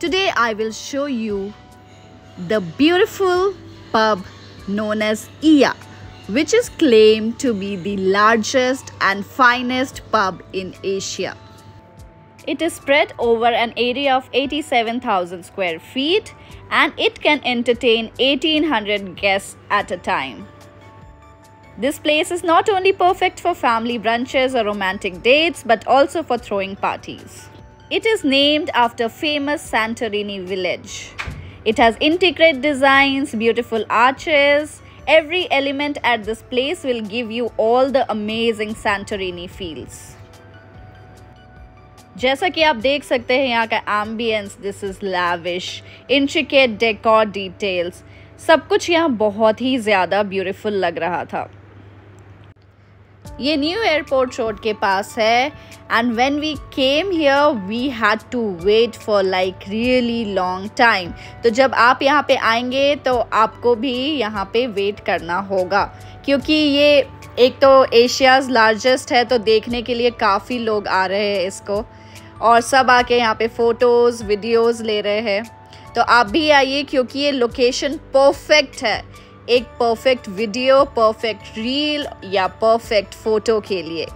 Today I will show you the beautiful pub known as Iya, which is claimed to be the largest and finest pub in Asia. It is spread over an area of 87,000 square feet and it can entertain 1800 guests at a time. This place is not only perfect for family brunches or romantic dates but also for throwing parties. It is named after famous Santorini village. It has intricate designs, beautiful arches. Every element at this place will give you all the amazing Santorini feels. जैसा कि आप देख सकते हैं यहाँ का ambience this is lavish intricate decor details सब कुछ यहाँ बहुत ही ज़्यादा ब्यूटीफुल लग रहा था ये न्यू एयरपोर्ट रोड के पास है and when we came here we had to wait for like really long time तो जब आप यहाँ पे आएँगे तो आपको भी यहाँ पे वेट करना होगा, क्योंकि ये एक तो एशियाज़ लार्जेस्ट है तो देखने के लिए काफ़ी लोग आ रहे हैं इसको, और सब आके यहाँ पे फ़ोटोज़ वीडियोज़ ले रहे हैं। तो आप भी आइए, क्योंकि ये लोकेशन परफेक्ट है। एक परफेक्ट वीडियो परफेक्ट रील या परफेक्ट फ़ोटो के लिए।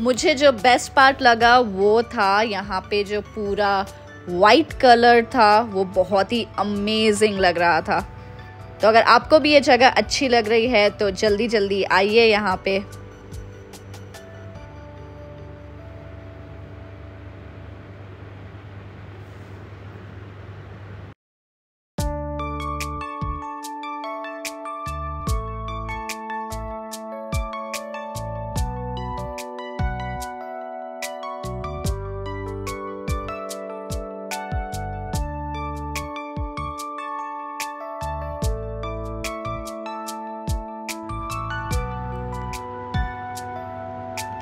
मुझे जो बेस्ट पार्ट लगा वो था यहाँ पे जो पूरा वाइट कलर था, वो बहुत ही अमेजिंग लग रहा था। तो अगर आपको भी ये जगह अच्छी लग रही है तो जल्दी जल्दी आइए यहाँ पे।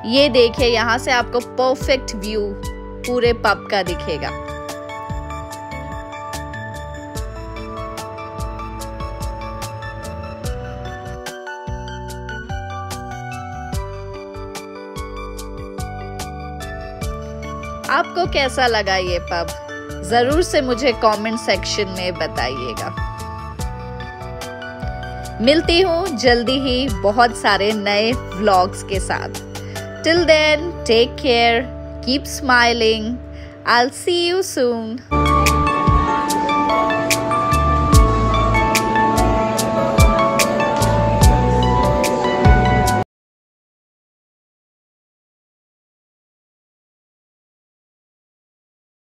ये देखिए, यहाँ से आपको परफेक्ट व्यू पूरे पब का दिखेगा। आपको कैसा लगा ये पब ज़रूर से मुझे कमेंट सेक्शन में बताइएगा। मिलती हूँ जल्दी ही बहुत सारे नए व्लॉग्स के साथ। Till then, take care, keep smiling. I'll see you soon.